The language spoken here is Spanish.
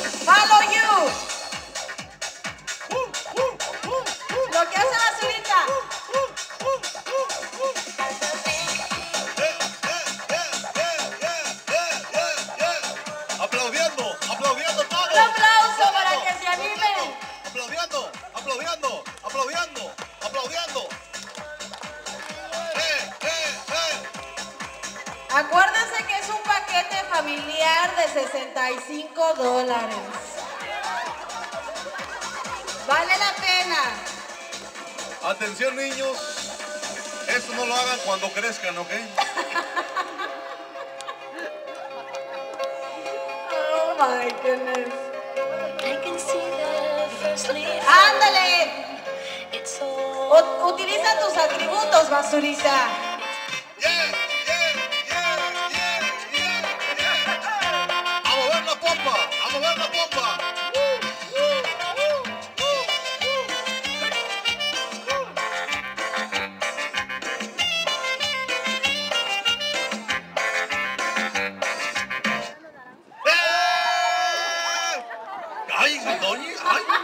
Follow you. Lo que hace basurita. Aplaudiendo, aplaudiendo familiar de 65 dólares. Vale la pena. Atención niños, esto no lo hagan cuando crezcan, ¿ok? Oh my goodness. I can see the first leaf. Ándale. Utiliza tus atributos, basurita. Hey, I,